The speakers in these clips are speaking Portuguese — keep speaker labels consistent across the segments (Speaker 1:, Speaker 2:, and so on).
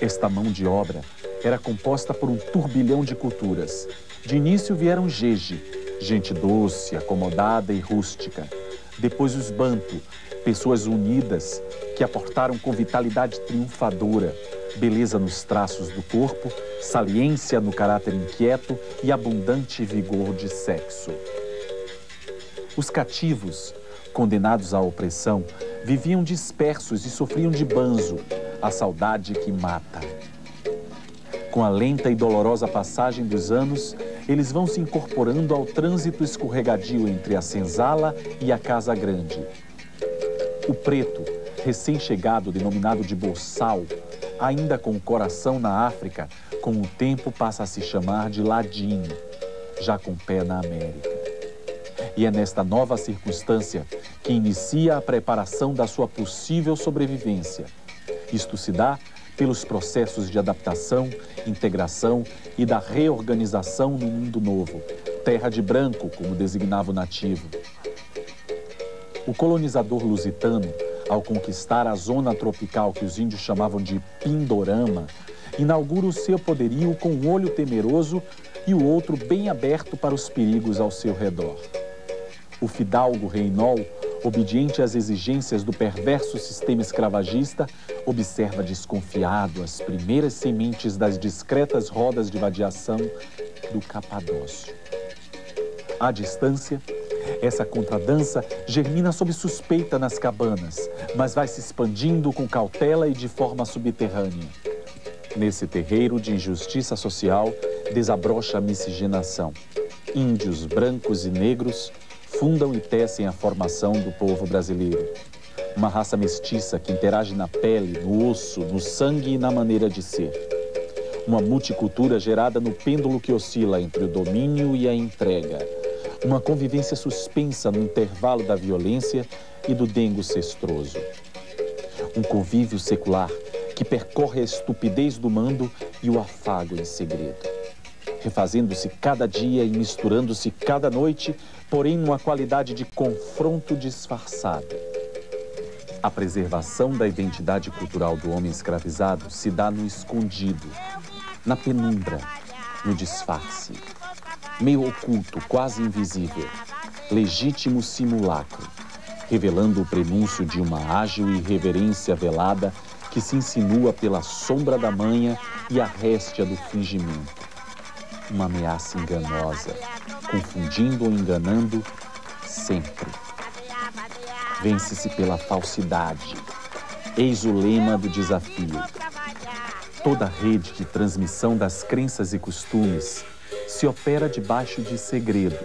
Speaker 1: Esta mão de obra era composta por um turbilhão de culturas. De início vieram Jeje, gente doce, acomodada e rústica. Depois os Banto, pessoas unidas que aportaram com vitalidade triunfadora, beleza nos traços do corpo, saliência no caráter inquieto e abundante vigor de sexo. Os cativos, condenados à opressão, viviam dispersos e sofriam de banzo, a saudade que mata. Com a lenta e dolorosa passagem dos anos, eles vão se incorporando ao trânsito escorregadio entre a senzala e a casa grande. O preto, recém-chegado, denominado de boçal, ainda com o coração na África, com o tempo passa a se chamar de ladinho, já com pé na América. E é nesta nova circunstância que inicia a preparação da sua possível sobrevivência. Isto se dá pelos processos de adaptação, integração e da reorganização no mundo novo, terra de branco, como designava o nativo. O colonizador lusitano, ao conquistar a zona tropical que os índios chamavam de Pindorama, inaugura o seu poderio com um olho temeroso e o outro bem aberto para os perigos ao seu redor. O fidalgo Reinol obediente às exigências do perverso sistema escravagista, observa desconfiado as primeiras sementes das discretas rodas de vadiação do Capadócio. À distância, essa contradança germina sob suspeita nas cabanas, mas vai se expandindo com cautela e de forma subterrânea. Nesse terreiro de injustiça social, desabrocha a miscigenação. Índios brancos e negros fundam e tecem a formação do povo brasileiro. Uma raça mestiça que interage na pele, no osso, no sangue e na maneira de ser. Uma multicultura gerada no pêndulo que oscila entre o domínio e a entrega. Uma convivência suspensa no intervalo da violência e do dengo cestroso. Um convívio secular que percorre a estupidez do mando e o afago em segredo refazendo-se cada dia e misturando-se cada noite, porém numa qualidade de confronto disfarçado. A preservação da identidade cultural do homem escravizado se dá no escondido, na penumbra, no disfarce. Meio oculto, quase invisível, legítimo simulacro, revelando o prenúncio de uma ágil irreverência velada que se insinua pela sombra da manha e a réstia do fingimento uma ameaça enganosa, confundindo ou enganando sempre. Vence-se pela falsidade. Eis o lema do desafio. Toda rede de transmissão das crenças e costumes se opera debaixo de segredo,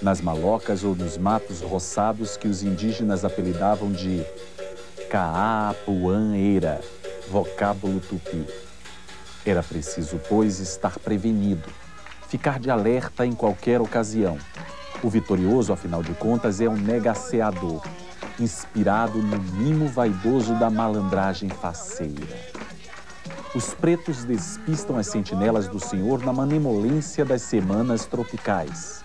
Speaker 1: nas malocas ou nos matos roçados que os indígenas apelidavam de Caapuã-eira, vocábulo tupi. Era preciso, pois, estar prevenido, ficar de alerta em qualquer ocasião. O vitorioso, afinal de contas, é um negaceador, inspirado no mimo vaidoso da malandragem faceira. Os pretos despistam as sentinelas do Senhor na manemolência das semanas tropicais.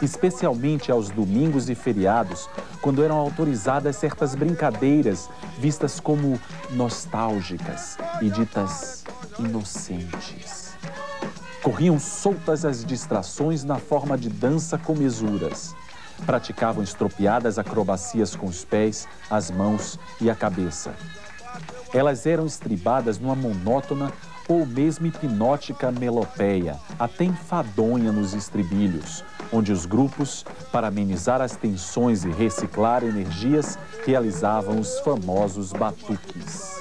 Speaker 1: Especialmente aos domingos e feriados, quando eram autorizadas certas brincadeiras vistas como nostálgicas e ditas inocentes. Corriam soltas as distrações na forma de dança com mesuras. Praticavam estropiadas acrobacias com os pés, as mãos e a cabeça. Elas eram estribadas numa monótona ou mesmo hipnótica melopeia, até enfadonha nos estribilhos, onde os grupos, para amenizar as tensões e reciclar energias, realizavam os famosos batuques.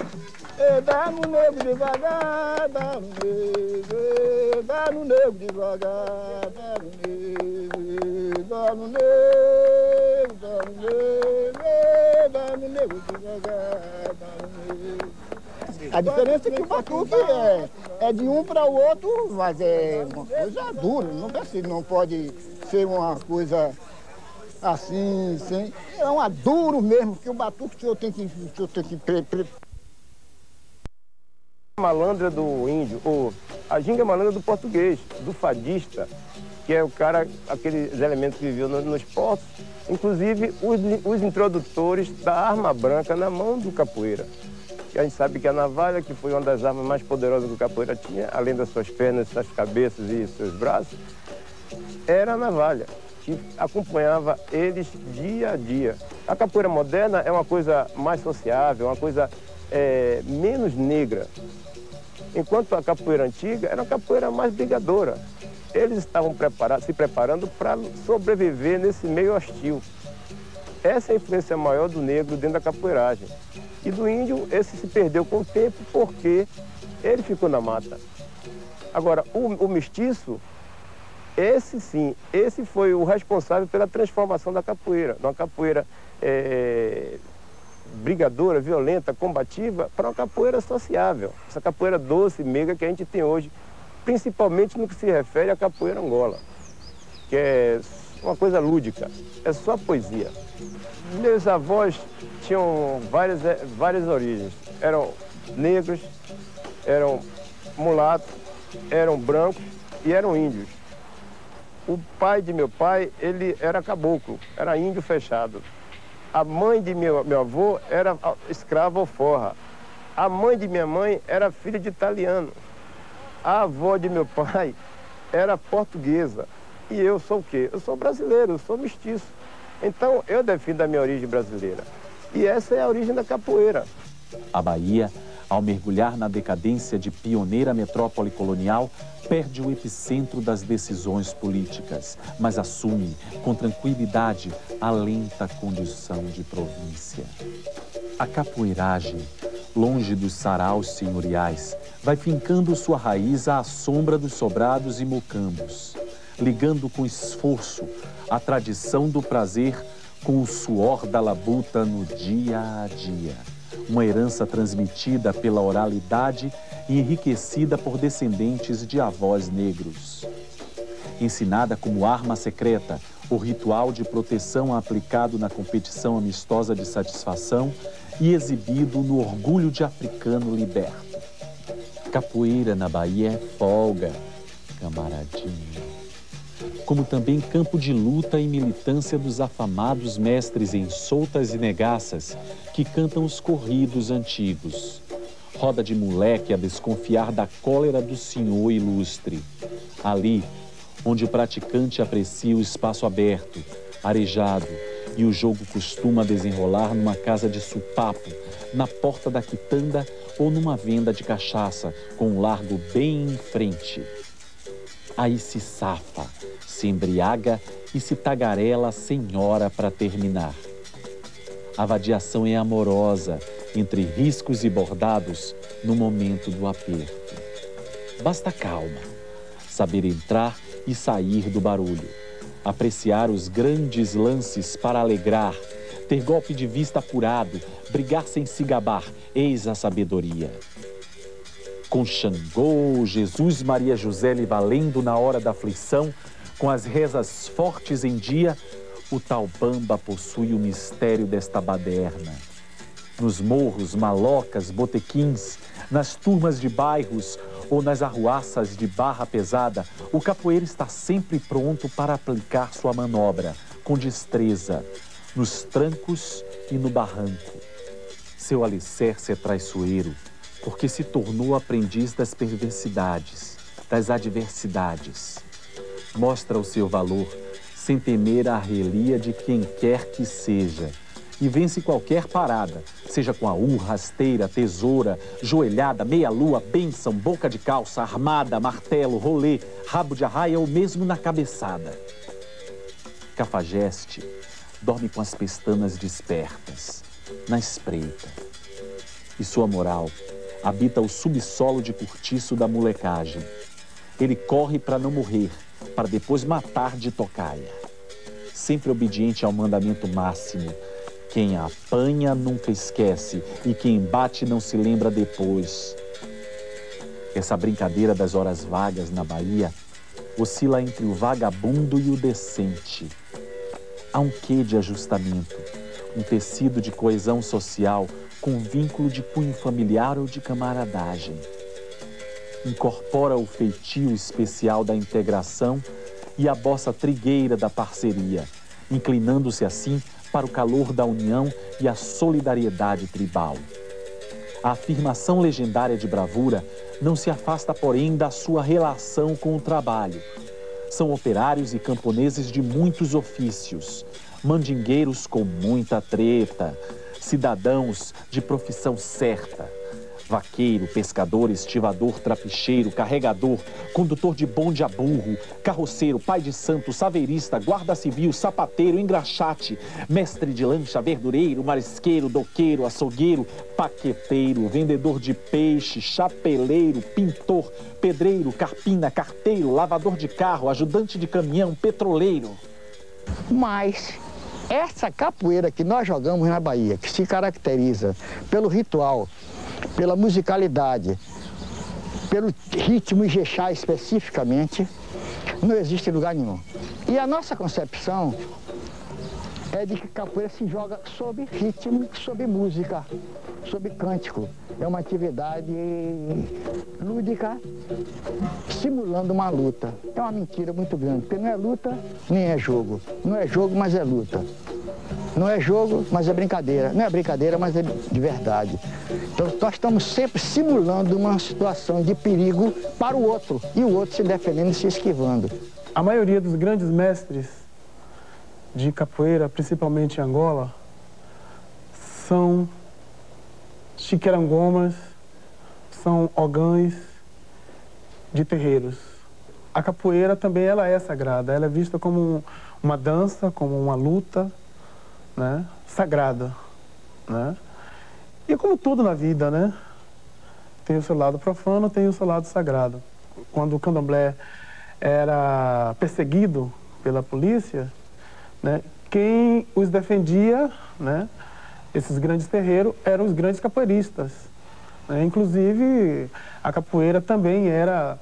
Speaker 1: Dá no nego devagar, dá no nego, dá no nego devagar, dá no nego, dá no nego, dá no nego, dá no nego devagar, dá no nego. A diferença é que o batuque é, é de um para o outro, mas é uma coisa dura, não, assim, não pode ser uma coisa assim, sem, é uma duro mesmo, que o batuque o senhor tem que, o senhor tem que pre, pre,
Speaker 2: malandra do índio, ou a ginga malandra do português, do fadista. que é o cara, aqueles elementos que viviam nos, portos, inclusive os, os introdutores da arma branca na mão do capoeira. A gente sabe que a navalha, que foi uma das armas mais poderosas que o capoeira tinha, além das suas pernas, suas cabeças e seus braços, era a navalha, que acompanhava eles dia a dia. A capoeira moderna é uma coisa mais sociável, uma coisa é, menos negra. Enquanto a capoeira antiga era uma capoeira mais brigadora. Eles estavam se preparando para sobreviver nesse meio hostil. Essa é a influência maior do negro dentro da capoeiragem. E do índio, esse se perdeu com o tempo porque ele ficou na mata. Agora, o, o mestiço, esse sim, esse foi o responsável pela transformação da capoeira. Uma capoeira é, brigadora, violenta, combativa, para uma capoeira sociável. Essa capoeira doce, meiga que a gente tem hoje, principalmente no que se refere à capoeira angola, que é uma coisa lúdica, é só poesia. Meus avós tinham várias, eh, várias origens. Eram negros, eram mulatos, eram brancos e eram índios. O pai de meu pai, ele era caboclo, era índio fechado. A mãe de meu, meu avô era escrava ou forra. A mãe de minha mãe era filha de italiano. A avó de meu pai era portuguesa. E eu sou o quê? Eu sou brasileiro, eu sou mestiço. Então eu defendo a minha origem brasileira. E essa é a origem da capoeira.
Speaker 1: A Bahia, ao mergulhar na decadência de pioneira metrópole colonial, perde o epicentro das decisões políticas, mas assume com tranquilidade a lenta condição de província. A capoeiragem, longe dos saraus senhoriais, vai fincando sua raiz à sombra dos sobrados e mocambos, ligando com esforço a tradição do prazer com o suor da labuta no dia a dia uma herança transmitida pela oralidade e enriquecida por descendentes de avós negros. Ensinada como arma secreta, o ritual de proteção aplicado na competição amistosa de satisfação e exibido no orgulho de africano liberto. Capoeira na Bahia é folga, camaradinho como também campo de luta e militância dos afamados mestres em soltas e negaças que cantam os corridos antigos. Roda de moleque a desconfiar da cólera do senhor ilustre. Ali, onde o praticante aprecia o espaço aberto, arejado, e o jogo costuma desenrolar numa casa de supapo, na porta da quitanda ou numa venda de cachaça, com um largo bem em frente. Aí se safa, se embriaga e se tagarela sem hora para terminar. A vadiação é amorosa, entre riscos e bordados, no momento do aperto. Basta calma, saber entrar e sair do barulho, apreciar os grandes lances para alegrar, ter golpe de vista apurado, brigar sem se gabar, eis a sabedoria. Com Xangô, Jesus, Maria José lhe valendo na hora da aflição, com as rezas fortes em dia, o tal Bamba possui o mistério desta baderna. Nos morros, malocas, botequins, nas turmas de bairros ou nas arruaças de barra pesada, o capoeira está sempre pronto para aplicar sua manobra, com destreza, nos trancos e no barranco. Seu alicerce é traiçoeiro, porque se tornou aprendiz das perversidades, das adversidades mostra o seu valor sem temer a relia de quem quer que seja. E vence qualquer parada, seja com a U, rasteira, tesoura, joelhada, meia-lua, bênção, boca de calça, armada, martelo, rolê, rabo de arraia ou mesmo na cabeçada. Cafajeste dorme com as pestanas despertas, na espreita. E sua moral habita o subsolo de cortiço da molecagem. Ele corre para não morrer, para depois matar de tocaia. Sempre obediente ao mandamento máximo. Quem apanha nunca esquece e quem bate não se lembra depois. Essa brincadeira das horas vagas na Bahia oscila entre o vagabundo e o decente. Há um quê de ajustamento, um tecido de coesão social com vínculo de cunho familiar ou de camaradagem incorpora o feitio especial da integração e a bossa trigueira da parceria, inclinando-se assim para o calor da união e a solidariedade tribal. A afirmação legendária de bravura não se afasta, porém, da sua relação com o trabalho. São operários e camponeses de muitos ofícios, mandingueiros com muita treta, cidadãos de profissão certa, Vaqueiro, pescador, estivador, trapicheiro, carregador, condutor de bonde a burro, carroceiro, pai de santo, saveirista, guarda civil, sapateiro, engraxate, mestre de lancha, verdureiro, marisqueiro, doqueiro, açougueiro, paqueteiro, vendedor de peixe, chapeleiro, pintor, pedreiro, carpina, carteiro, lavador de carro, ajudante de caminhão, petroleiro.
Speaker 3: Mas essa capoeira que nós jogamos na Bahia, que se caracteriza pelo ritual pela musicalidade, pelo ritmo Ijexá especificamente, não existe lugar nenhum. E a nossa concepção é de que capoeira se joga sob ritmo, sob música, sob cântico. É uma atividade lúdica, simulando uma luta. É uma mentira muito grande, porque não é luta nem é jogo. Não é jogo, mas é luta. Não é jogo, mas é brincadeira. Não é brincadeira, mas é de verdade. Então nós estamos sempre simulando uma situação de perigo para o outro e o outro se defendendo e se esquivando.
Speaker 4: A maioria dos grandes mestres de capoeira, principalmente em Angola, são chiquerangomas, são ogães de terreiros. A capoeira também ela é sagrada, ela é vista como uma dança, como uma luta, né, né? E como tudo na vida, né? Tem o seu lado profano, tem o seu lado sagrado. Quando o candomblé era perseguido pela polícia, né, quem os defendia, né, esses grandes terreiros, eram os grandes capoeiristas. Né? Inclusive, a capoeira também era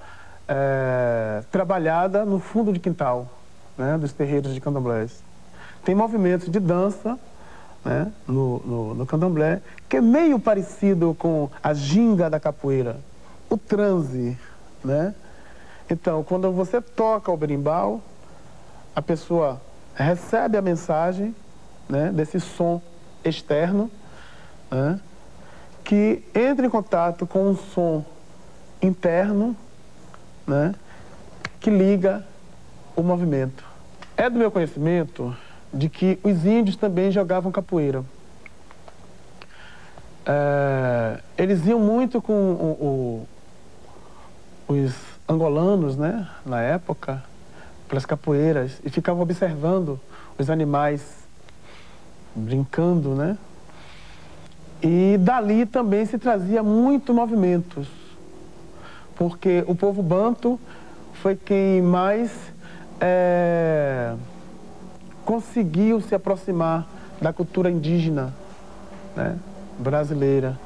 Speaker 4: é, trabalhada no fundo de quintal né, dos terreiros de candomblés tem movimentos de dança né, no, no, no, candomblé, que é meio parecido com a ginga da capoeira, o transe, né? Então, quando você toca o berimbau, a pessoa recebe a mensagem né, desse som externo, né, que entra em contato com um som interno, né, que liga o movimento. É do meu conhecimento de que os índios também jogavam capoeira. É, eles iam muito com o, o, os angolanos, né, na época, pelas capoeiras, e ficavam observando os animais brincando, né? E dali também se trazia muito movimentos, porque o povo banto foi quem mais é, conseguiu se aproximar da cultura indígena né, brasileira.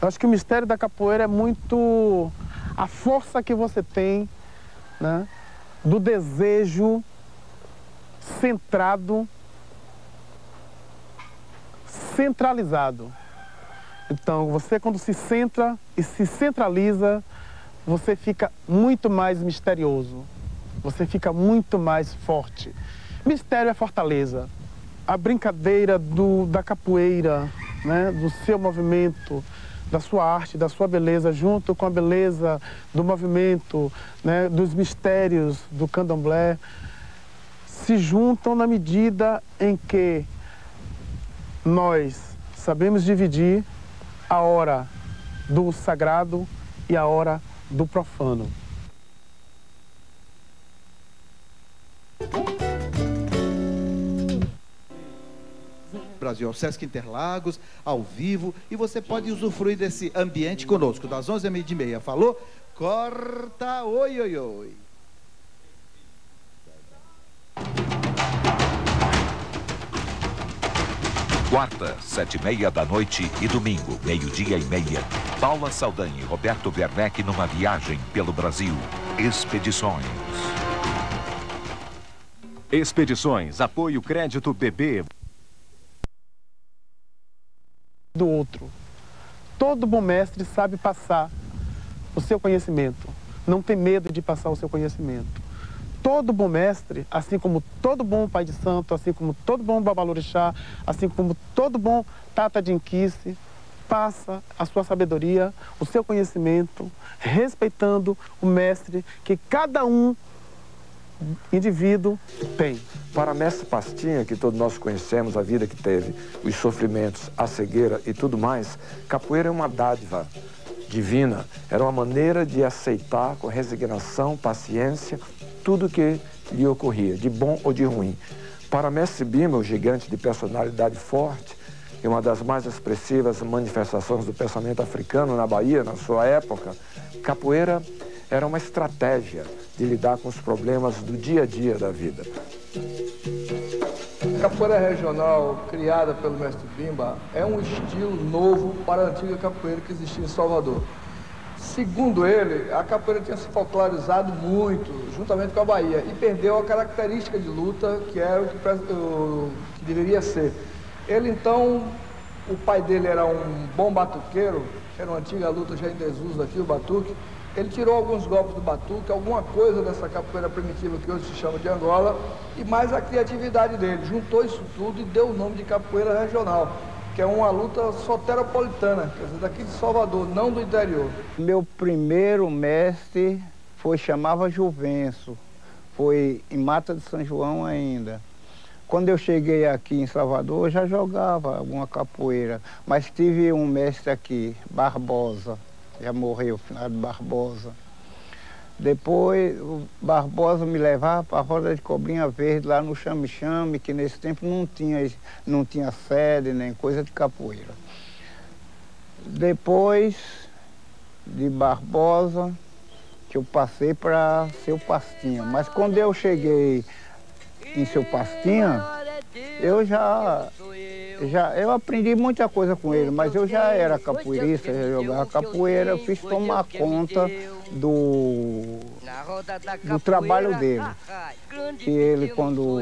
Speaker 4: Eu acho que o mistério da capoeira é muito a força que você tem né, do desejo centrado, centralizado. Então, você quando se centra e se centraliza, você fica muito mais misterioso, você fica muito mais forte. Mistério é fortaleza. A brincadeira do, da capoeira, né, do seu movimento, da sua arte, da sua beleza, junto com a beleza do movimento, né, dos mistérios do candomblé, se juntam na medida em que nós sabemos dividir a hora do sagrado e a hora do profano.
Speaker 5: Brasil, ao Sesc Interlagos, ao vivo, e você pode usufruir desse ambiente conosco, das 11 h e meia. Falou? Corta, oi, oi, oi.
Speaker 6: Quarta, sete e meia da noite e domingo, meio-dia e meia. Paula Saldanha e Roberto Werneck numa viagem pelo Brasil. Expedições.
Speaker 7: Expedições, apoio crédito BB
Speaker 4: do outro. Todo bom mestre sabe passar o seu conhecimento. Não tem medo de passar o seu conhecimento. todo bom mestre, assim como todo bom pai de santo, assim como todo bom babalorixá, assim como todo bom tata de inquice, passa a sua sabedoria, o seu conhecimento, respeitando o mestre que cada um indivíduo tem.
Speaker 8: Para Mestre Pastinha, que todos nós conhecemos, a vida que teve, os sofrimentos, a cegueira e tudo mais, capoeira é uma dádiva divina. Era uma maneira de aceitar com resignação, paciência, tudo que lhe ocorria, de bom ou de ruim. Para Mestre Bima, o gigante de personalidade forte, e uma das mais expressivas manifestações do pensamento africano na Bahia, na sua época, capoeira era uma estratégia de lidar com os problemas do dia a dia da vida.
Speaker 9: A capoeira regional criada pelo mestre Bimba é um estilo novo para a antiga capoeira que existia em Salvador. Segundo ele, a capoeira tinha se folclorizado muito, juntamente com a Bahia, e perdeu a característica de luta que era o que, o, que deveria ser. Ele então, o pai dele era um bom batuqueiro, era uma antiga luta já em desuso aqui, o batuque, ele tirou alguns golpes do batuque, alguma coisa dessa capoeira primitiva que hoje se chama de Angola, e mais a criatividade dele. Juntou isso tudo e deu o nome de capoeira regional, que é uma luta soteropolitana, quer dizer, daqui de Salvador, não do interior.
Speaker 3: Meu primeiro mestre foi, chamava Juvenço, foi em Mata de São João ainda. Quando eu cheguei aqui em Salvador, eu já jogava alguma capoeira, mas tive um mestre aqui, Barbosa, já morreu, finado Barbosa. Depois o Barbosa me levava para a roda de cobrinha verde lá no chame-chame, que nesse tempo não tinha, não tinha sede nem coisa de capoeira. Depois de Barbosa, que eu passei para seu Pastinha. Mas quando eu cheguei em seu Pastinha, eu já já, eu aprendi muita coisa com ele, mas eu já era capoeirista, já jogava capoeira, fiz tomar conta do, do trabalho dele. E ele, quando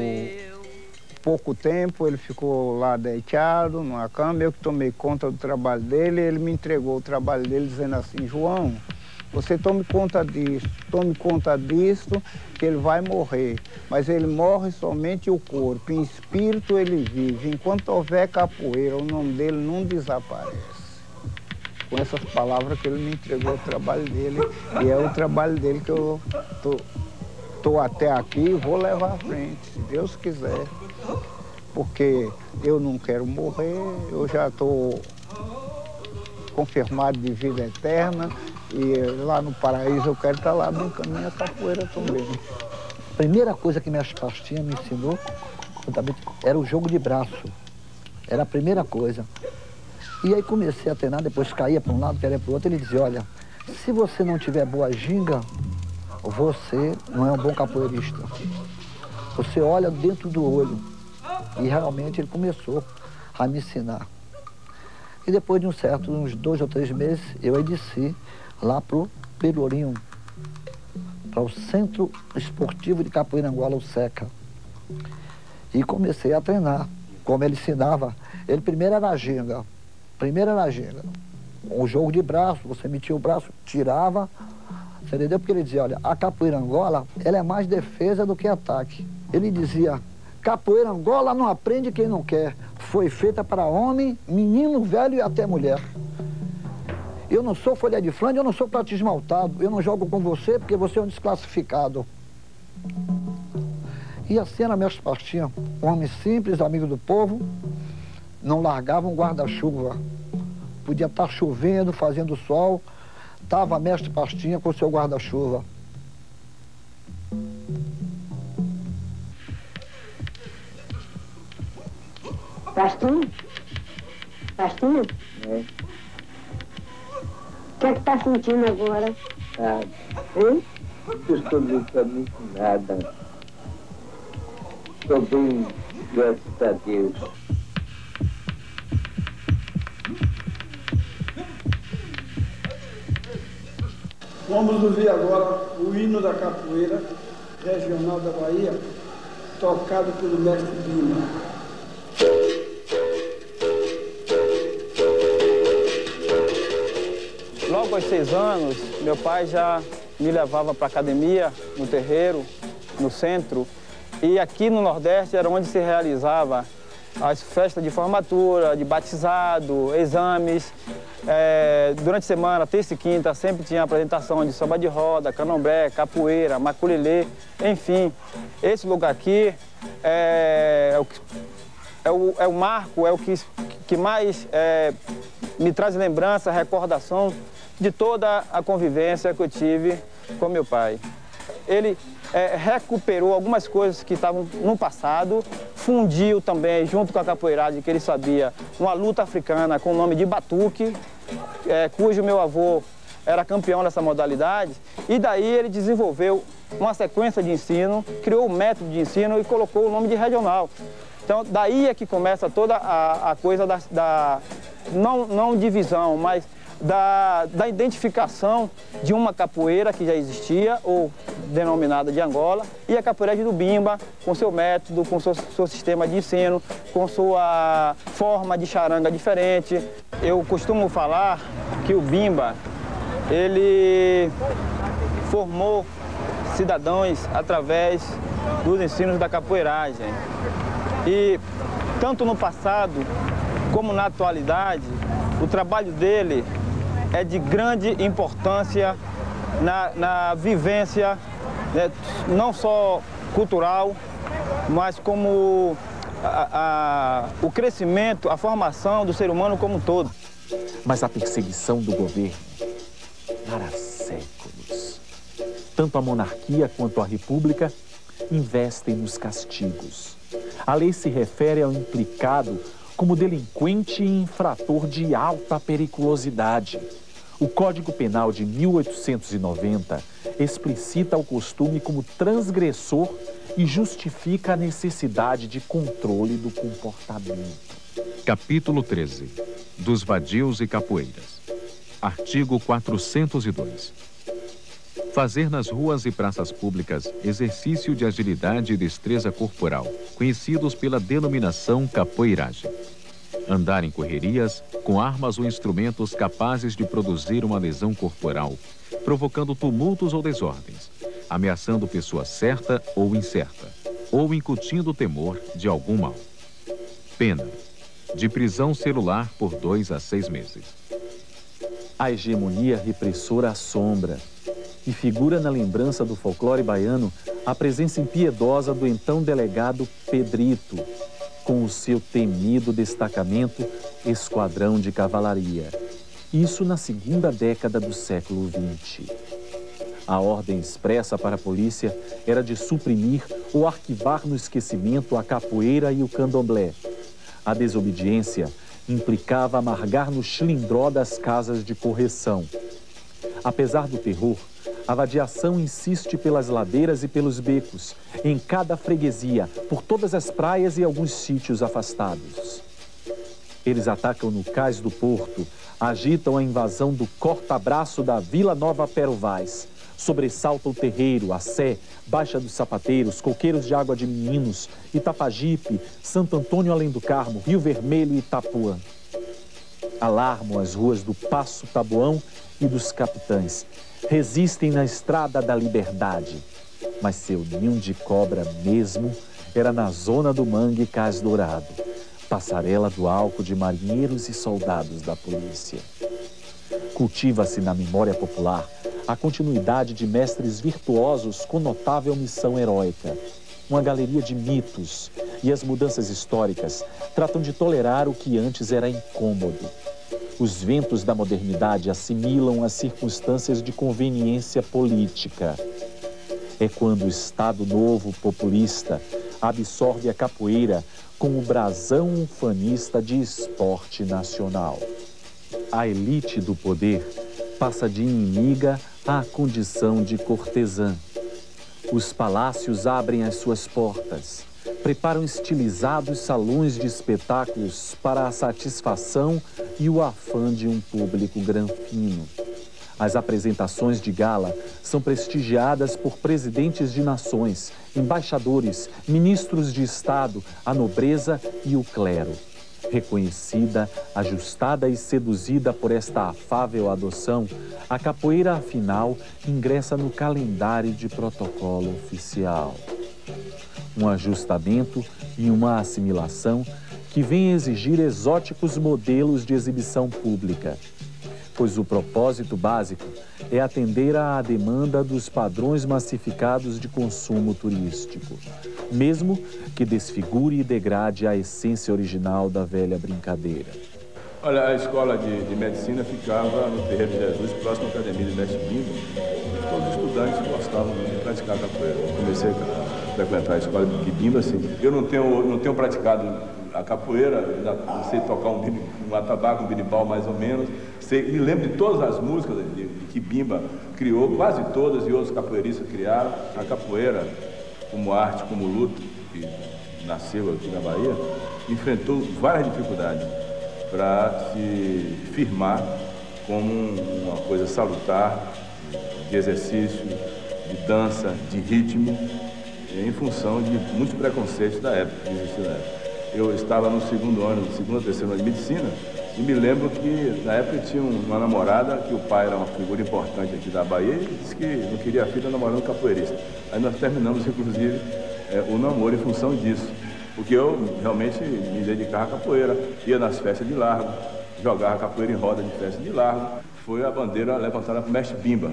Speaker 3: pouco tempo, ele ficou lá deitado numa cama, eu que tomei conta do trabalho dele, ele me entregou o trabalho dele dizendo assim, João, você tome conta disso, tome conta disso, que ele vai morrer. Mas ele morre somente o corpo, em espírito ele vive. Enquanto houver capoeira, o nome dele não desaparece. Com essas palavras que ele me entregou o trabalho dele, e é o trabalho dele que eu tô, tô até aqui e vou levar à frente, se Deus quiser. Porque eu não quero morrer, eu já estou confirmado de vida eterna, e lá no paraíso eu quero estar lá brincando minha capoeira também.
Speaker 10: A primeira coisa que minha pastinha me ensinou era o jogo de braço. Era a primeira coisa. E aí comecei a treinar, depois caía para um lado, caía para o outro. Ele dizia, olha, se você não tiver boa ginga, você não é um bom capoeirista. Você olha dentro do olho. E realmente ele começou a me ensinar. E depois de um certo, uns dois ou três meses, eu aí desci lá pro Pelourinho, para o Centro Esportivo de Capoeira Angola, o SECA. E comecei a treinar, como ele ensinava. Ele primeiro era ginga, primeiro era ginga. Um jogo de braço, você metia o braço, tirava, você entendeu? Porque ele dizia, olha, a capoeira Angola, ela é mais defesa do que ataque. Ele dizia, capoeira Angola não aprende quem não quer. Foi feita para homem, menino, velho e até mulher. Eu não sou folha de flange, eu não sou prato esmaltado. Eu não jogo com você porque você é um desclassificado. E assim era Mestre Pastinha, um homem simples, amigo do povo, não largava um guarda-chuva. Podia estar chovendo, fazendo sol, estava Mestre Pastinha com seu guarda-chuva.
Speaker 11: Pastinha? Pastinha? É que é que tá sentindo agora?
Speaker 12: Nada. Hein? Eu estou lutando com nada. Estou bem, graças a Deus.
Speaker 13: Vamos ouvir agora o hino da capoeira regional da Bahia, tocado pelo mestre Bima.
Speaker 14: Logo aos seis anos, meu pai já me levava para academia, no terreiro, no centro, e aqui no Nordeste era onde se realizava as festas de formatura, de batizado, exames. É, durante a semana, terça e quinta, sempre tinha apresentação de samba de roda, candomblé, capoeira, maculelê, enfim. Esse lugar aqui é, é, o, é, o, é o marco, é o que, que mais é, me traz lembrança, recordação de toda a convivência que eu tive com meu pai. Ele é, recuperou algumas coisas que estavam no passado, fundiu também, junto com a capoeiragem que ele sabia, uma luta africana com o nome de batuque, é, cujo meu avô era campeão dessa modalidade, e daí ele desenvolveu uma sequência de ensino, criou um método de ensino e colocou o nome de regional. Então, daí é que começa toda a, a coisa da, da não, não divisão, mas da, da identificação de uma capoeira que já existia, ou denominada de Angola, e a capoeira de Dubimba, com seu método, com seu, seu sistema de ensino, com sua forma de charanga diferente. Eu costumo falar que o Bimba, ele formou cidadãos através dos ensinos da capoeiragem. E tanto no passado como na atualidade, o trabalho dele é de grande importância na, na vivência, né, não só cultural, mas como a, a, o crescimento, a formação do ser humano como um todo.
Speaker 1: Mas a perseguição do governo para séculos. Tanto a monarquia quanto a república investem nos castigos. A lei se refere ao implicado como delinquente e infrator de alta periculosidade. O Código Penal de 1890 explicita o costume como transgressor e justifica a necessidade de controle do comportamento.
Speaker 7: Capítulo 13 Dos vadios e capoeiras. Artigo 402. Fazer nas ruas e praças públicas exercício de agilidade e destreza corporal, conhecidos pela denominação capoeiragem andar em correrias com armas ou instrumentos capazes de produzir uma lesão corporal, provocando tumultos ou desordens, ameaçando pessoa certa ou incerta, ou incutindo temor de algum mal. Pena: de prisão celular por dois a seis meses.
Speaker 1: A hegemonia repressora assombra e figura na lembrança do folclore baiano a presença impiedosa do então delegado Pedrito, com o seu temido destacamento Esquadrão de Cavalaria. Isso na segunda década do século XX. A ordem expressa para a polícia era de suprimir ou arquivar no esquecimento a capoeira e o candomblé. A desobediência implicava amargar no chilindró das casas de correção. Apesar do terror, a vadiação insiste pelas ladeiras e pelos becos, em cada freguesia, por todas as praias e alguns sítios afastados. Eles atacam no cais do porto, agitam a invasão do corta-braço da Vila Nova Perovais, sobressalta o terreiro, a Sé, Baixa dos Sapateiros, Coqueiros de Água de Meninos, Itapajipe, Santo Antônio Além do Carmo, Rio Vermelho e Itapuã. Alarmam as ruas do Passo Tabuão e dos Capitães, resistem na estrada da liberdade. Mas seu ninho de cobra mesmo era na zona do Mangue Cais Dourado, passarela do álcool de marinheiros e soldados da polícia. Cultiva-se na memória popular a continuidade de mestres virtuosos com notável missão heróica. Uma galeria de mitos e as mudanças históricas tratam de tolerar o que antes era incômodo os ventos da modernidade assimilam as circunstâncias de conveniência política. É quando o Estado Novo populista absorve a capoeira com o brasão ufanista de esporte nacional. A elite do poder passa de inimiga à condição de cortesã. Os palácios abrem as suas portas preparam estilizados salões de espetáculos para a satisfação e o afã de um público granfino. As apresentações de gala são prestigiadas por presidentes de nações, embaixadores, ministros de Estado, a nobreza e o clero. Reconhecida, ajustada e seduzida por esta afável adoção, a capoeira, afinal, ingressa no calendário de protocolo oficial. Um ajustamento e uma assimilação que vem exigir exóticos modelos de exibição pública, pois o propósito básico é atender à demanda dos padrões massificados de consumo turístico, mesmo que desfigure e degrade a essência original da velha brincadeira.
Speaker 15: Olha, a escola de, de medicina ficava no Terreiro de Jesus, próximo à Academia de Mestre Bimbo. Todos os estudantes gostavam de praticar capoeira. Comecei a frequentar a escola de Bimba, assim. Eu não tenho, não tenho praticado a capoeira, sei tocar um, um atabaco, um birimbau mais ou menos. Sei, me lembro de todas as músicas de, de, que Bimba criou, quase todas, e outros capoeiristas criaram. A capoeira, como arte, como luta, que nasceu aqui na Bahia, enfrentou várias dificuldades para se firmar como uma coisa salutar, de exercício, de dança, de ritmo, em função de muitos preconceitos da época, que existiam na época eu estava no segundo ano, segundo ou terceiro ano de medicina, e me lembro que na época tinha uma namorada, que o pai era uma figura importante aqui da Bahia, e disse que não queria a filha namorando capoeirista. Aí nós terminamos, inclusive, é, o namoro em função disso. Porque eu realmente me dedicava à capoeira, ia nas festas de largo, jogava capoeira em roda de festa de largo. Foi a bandeira levantada por mestre Bimba,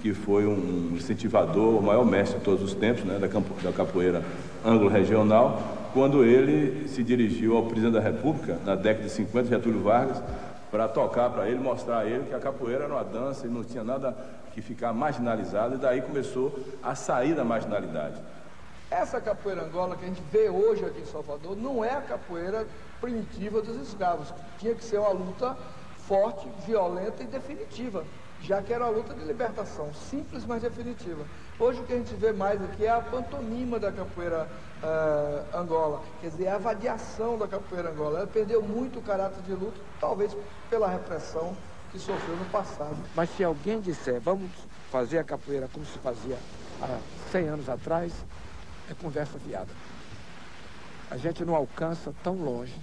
Speaker 15: que foi um incentivador, o maior mestre de todos os tempos, né, da capoeira anglo-regional, quando ele se dirigiu ao presidente da República, na década de 50, Getúlio Vargas, para tocar para ele, mostrar a ele que a capoeira era uma dança e não tinha nada que ficar marginalizado, e daí começou a sair da marginalidade.
Speaker 9: Essa capoeira angola que a gente vê hoje aqui em Salvador não é a capoeira primitiva dos escravos. Tinha que ser uma luta forte, violenta e definitiva, já que era uma luta de libertação, simples, mas definitiva. Hoje o que a gente vê mais aqui é a pantomima da capoeira uh, Angola, quer dizer, a vadiação da capoeira Angola. Ela perdeu muito o caráter de luta, talvez pela repressão que sofreu no passado.
Speaker 8: Mas se alguém disser, vamos fazer a capoeira como se fazia há 100 anos atrás, é conversa fiada. A gente não alcança tão longe,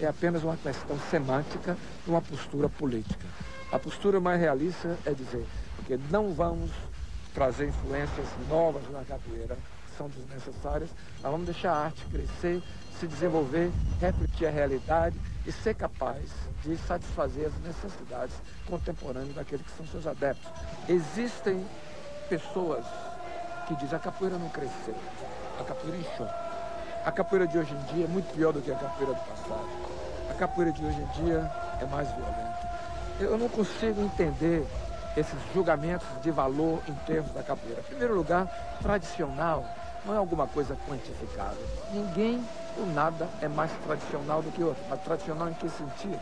Speaker 8: é apenas uma questão semântica e uma postura política. A postura mais realista é dizer, porque não vamos trazer influências novas na capoeira, que são desnecessárias. Nós vamos deixar a arte crescer, se desenvolver, refletir a realidade e ser capaz de satisfazer as necessidades contemporâneas daqueles que são seus adeptos. Existem pessoas que dizem a capoeira não cresceu, a capoeira inchou. A capoeira de hoje em dia é muito pior do que a capoeira do passado. A capoeira de hoje em dia é mais violenta. Eu não consigo entender esses julgamentos de valor em termos da capoeira. Em primeiro lugar, tradicional não é alguma coisa quantificável. Ninguém ou nada é mais tradicional do que outro. Mas tradicional em que sentido?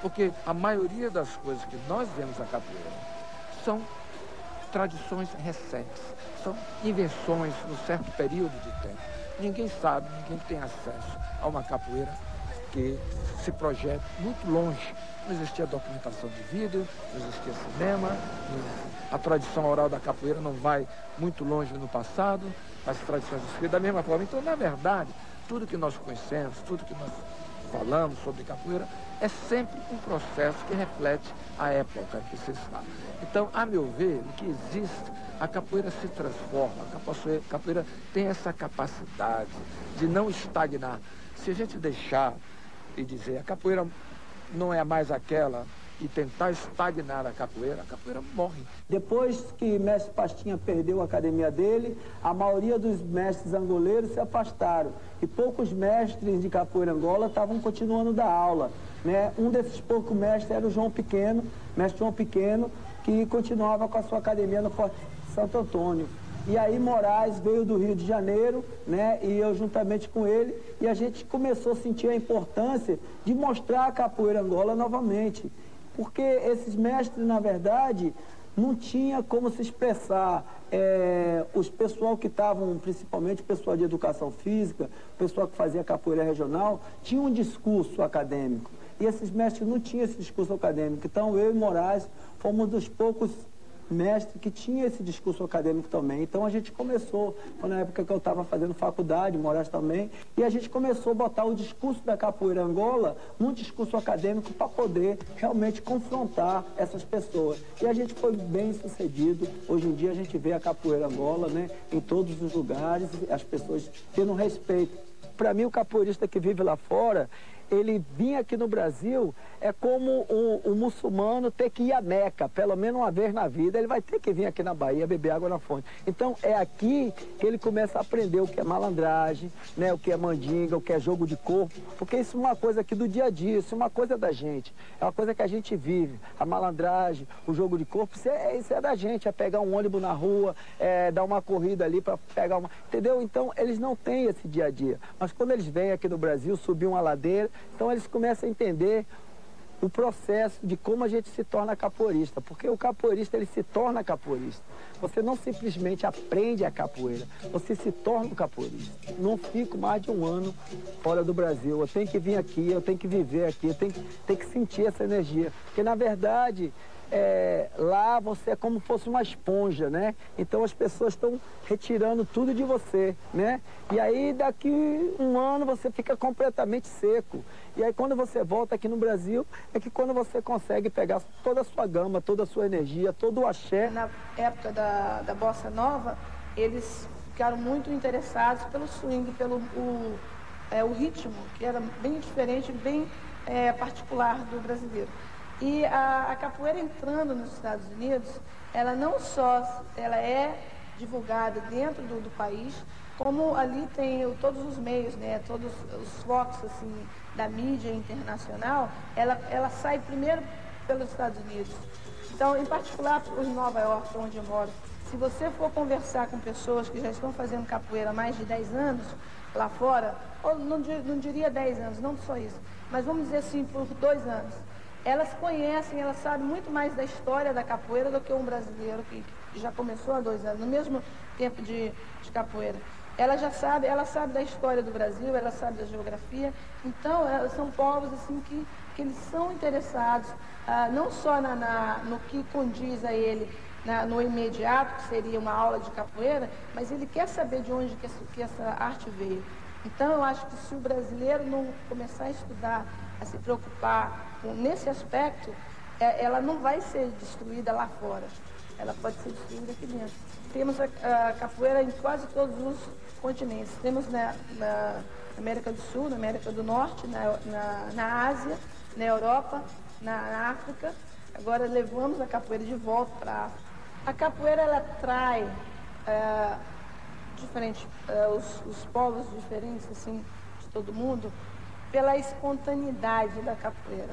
Speaker 8: Porque a maioria das coisas que nós vemos na capoeira são tradições recentes, são invenções num certo período de tempo. Ninguém sabe, ninguém tem acesso a uma capoeira que se projeta muito longe não existia documentação de vídeo, não existia cinema, a tradição oral da capoeira não vai muito longe no passado, as tradições escritas da mesma forma. Então, na verdade, tudo que nós conhecemos, tudo que nós falamos sobre capoeira, é sempre um processo que reflete a época que se está. Então, a meu ver, o que existe, a capoeira se transforma, a capoeira, a capoeira tem essa capacidade de não estagnar. Se a gente deixar e dizer a capoeira não é mais aquela e tentar estagnar a capoeira, a capoeira morre.
Speaker 16: Depois que mestre Pastinha perdeu a academia dele, a maioria dos mestres angoleiros se afastaram. E poucos mestres de capoeira Angola estavam continuando da aula. Né? Um desses poucos mestres era o João Pequeno, mestre João Pequeno, que continuava com a sua academia no Forte Santo Antônio. E aí Moraes veio do Rio de Janeiro, né? E eu juntamente com ele, e a gente começou a sentir a importância de mostrar a capoeira Angola novamente. Porque esses mestres, na verdade, não tinha como se expressar. É, os pessoal que estavam, principalmente pessoal de educação física, pessoal que fazia capoeira regional, tinha um discurso acadêmico. E esses mestres não tinham esse discurso acadêmico. Então eu e Moraes fomos dos poucos mestre que tinha esse discurso acadêmico também. Então a gente começou, na época que eu estava fazendo faculdade, Moraes também, e a gente começou a botar o discurso da capoeira Angola num discurso acadêmico para poder realmente confrontar essas pessoas. E a gente foi bem sucedido. Hoje em dia a gente vê a capoeira Angola né, em todos os lugares, as pessoas tendo respeito. Para mim, o capoeirista que vive lá fora, ele vir aqui no Brasil é como o, o, muçulmano ter que ir a Meca, pelo menos uma vez na vida, ele vai ter que vir aqui na Bahia beber água na fonte. Então é aqui que ele começa a aprender o que é malandragem, né, o que é mandinga, o que é jogo de corpo, porque isso é uma coisa aqui do dia a dia, isso é uma coisa da gente, é uma coisa que a gente vive. A malandragem, o jogo de corpo, isso é, isso é da gente, é pegar um ônibus na rua, é dar uma corrida ali para pegar uma. Entendeu? Então eles não têm esse dia a dia. Mas quando eles vêm aqui no Brasil, subir uma ladeira, então eles começam a entender o processo de como a gente se torna capoeirista, porque o capoeirista ele se torna capoeirista. Você não simplesmente aprende a capoeira, você se torna um capoeirista. Não fico mais de um ano fora do Brasil. Eu tenho que vir aqui, eu tenho que viver aqui, eu tenho, tenho que sentir essa energia. Porque na verdade é, lá você é como se fosse uma esponja, né? Então as pessoas estão retirando tudo de você, né? E aí daqui um ano você fica completamente seco. E aí quando você volta aqui no Brasil, é que quando você consegue pegar toda a sua gama, toda a sua energia, todo o axé.
Speaker 17: Na época da, da Bossa Nova, eles ficaram muito interessados pelo swing, pelo o, é, o ritmo, que era bem diferente, bem é, particular do brasileiro. E a, a, capoeira entrando nos Estados Unidos, ela não só ela é divulgada dentro do, do país, como ali tem todos os meios, né, todos os focos assim, da mídia internacional, ela, ela sai primeiro pelos Estados Unidos. Então, em particular por Nova York, onde eu moro, se você for conversar com pessoas que já estão fazendo capoeira há mais de 10 anos lá fora, ou não, não diria 10 anos, não só isso, mas vamos dizer assim, por dois anos, elas conhecem, elas sabem muito mais da história da capoeira do que um brasileiro que, já começou há dois anos, no mesmo tempo de, de capoeira. Ela já sabe, ela sabe da história do Brasil, ela sabe da geografia. Então, são povos assim que, que eles são interessados ah, não só na, na, no que condiz a ele na, no imediato, que seria uma aula de capoeira, mas ele quer saber de onde que essa, que essa arte veio. Então, eu acho que se o brasileiro não começar a estudar, a se preocupar nesse aspecto, é, ela não vai ser destruída lá fora. Ela pode ser destruída aqui dentro. Temos a, a capoeira em quase todos os continentes. Temos na, na, América do Sul, na América do Norte, na, na, na Ásia, na Europa, na, África. Agora levamos a capoeira de volta para a África. A capoeira ela trai é, diferente, é, os, os povos diferentes assim, de todo mundo pela espontaneidade da capoeira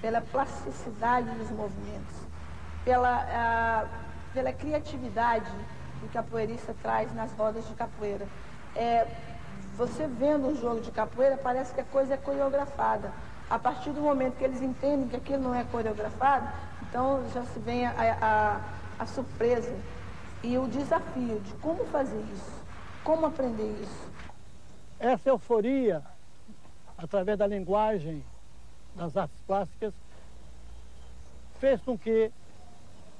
Speaker 17: pela plasticidade dos movimentos, pela, pela criatividade que o capoeirista traz nas rodas de capoeira. É, você vendo um jogo de capoeira, parece que a coisa é coreografada. A partir do momento que eles entendem que aquilo não é coreografado, então já se vem a, a, a surpresa e o desafio de como fazer isso, como aprender isso.
Speaker 18: Essa euforia, através da linguagem das artes plásticas fez com que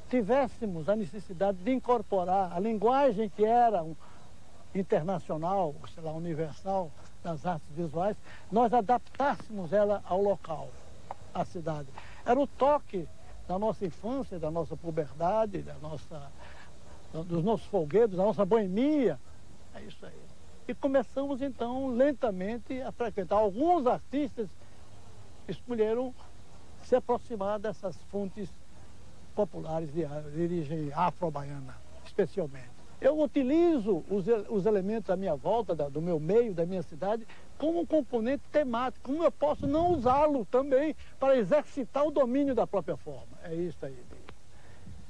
Speaker 18: tivéssemos a necessidade de incorporar a linguagem que era internacional, sei lá, universal das artes visuais, nós adaptássemos ela ao local, à cidade. Era o toque da nossa infância, da nossa puberdade, da nossa, dos nossos folguedos, da nossa boemia. É isso aí. E começamos então lentamente a frequentar alguns artistas escolheram se aproximar dessas fontes populares de, de origem afro-baiana, especialmente. Eu utilizo os, os elementos da minha volta, da, do meu meio, da minha cidade, como um componente temático. Como eu posso não usá-lo também para exercitar o domínio da própria forma? É isso aí.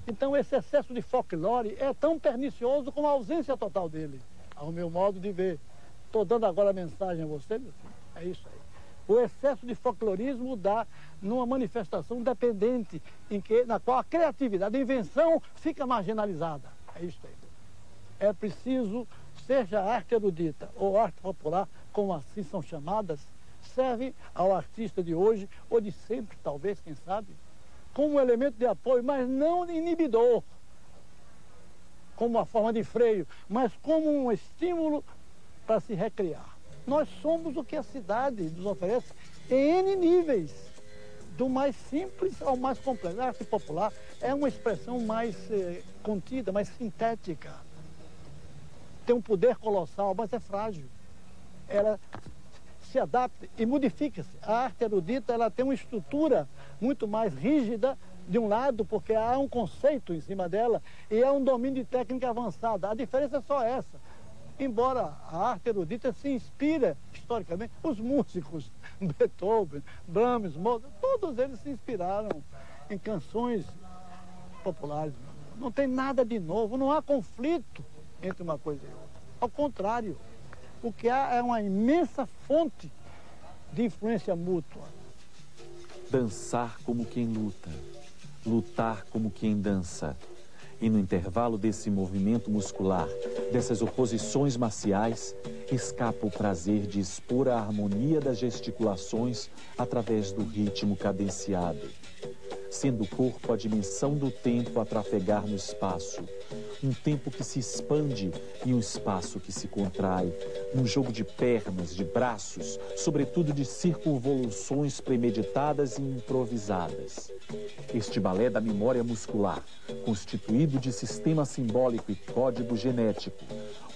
Speaker 18: Então esse excesso de folclore é tão pernicioso como a ausência total dele, ao meu modo de ver. Estou dando agora a mensagem a você, meu filho. É isso aí. O excesso de folclorismo dá numa manifestação dependente, em que, na qual a criatividade, a invenção fica marginalizada. É isso aí. É preciso, seja arte erudita ou arte popular, como assim são chamadas, serve ao artista de hoje, ou de sempre, talvez, quem sabe, como um elemento de apoio, mas não inibidor como uma forma de freio, mas como um estímulo para se recriar. Nós somos o que a cidade nos oferece em N níveis, do mais simples ao mais complexo. A arte popular é uma expressão mais eh, contida, mais sintética. Tem um poder colossal, mas é frágil. Ela se adapta e modifica-se. A arte erudita ela tem uma estrutura muito mais rígida de um lado, porque há um conceito em cima dela e é um domínio de técnica avançada. A diferença é só essa. Embora a arte erudita se inspira, historicamente, os músicos, Beethoven, Brahms, Mozart, todos eles se inspiraram em canções populares. Não tem nada de novo, não há conflito entre uma coisa e outra. Ao contrário, o que há é uma imensa fonte de influência mútua.
Speaker 1: Dançar como quem luta, lutar como quem dança. E no intervalo desse movimento muscular, dessas oposições marciais, escapa o prazer de expor a harmonia das gesticulações através do ritmo cadenciado sendo o corpo a dimensão do tempo a trafegar no espaço. Um tempo que se expande e um espaço que se contrai. Um jogo de pernas, de braços, sobretudo de circunvoluções premeditadas e improvisadas. Este balé da memória muscular, constituído de sistema simbólico e código genético,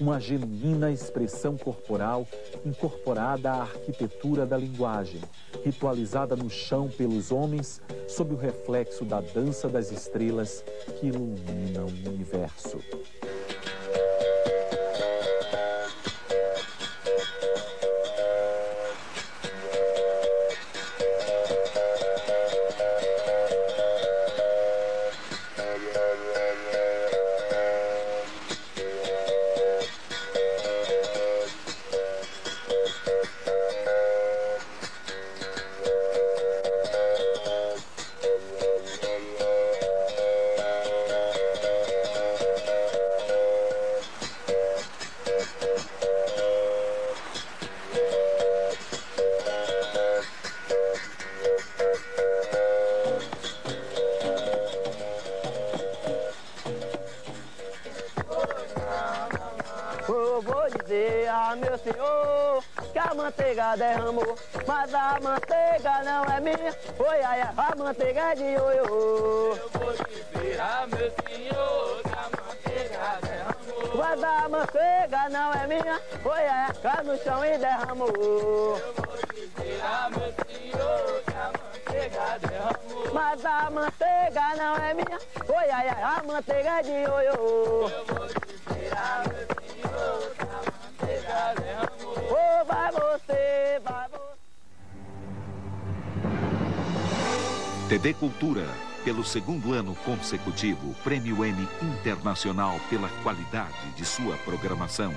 Speaker 1: uma genuína expressão corporal incorporada à arquitetura da linguagem, ritualizada no chão pelos homens sob o reflexo da dança das estrelas que iluminam o universo abraço.
Speaker 19: Derramou Mas a manteiga não é minha. Oi, ai, a manteiga é de ioiô Eu vou dizer a meu senhor Que a manteiga derramou. Mas a manteiga não é minha. Oi, ai, cai no chão e derramou. Eu vou dizer a meu senhor Que a manteiga derramou. Mas a manteiga não é minha. Oi, ai, ai, a manteiga é de ioiô
Speaker 6: TV Cultura, pelo segundo ano consecutivo, Prêmio M Internacional pela qualidade de sua programação.